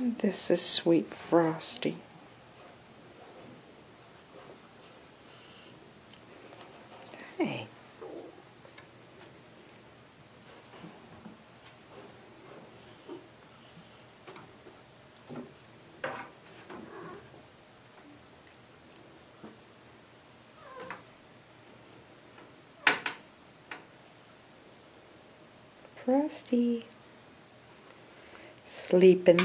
This is Sweet Frosty. Hey. Frosty. Sleeping.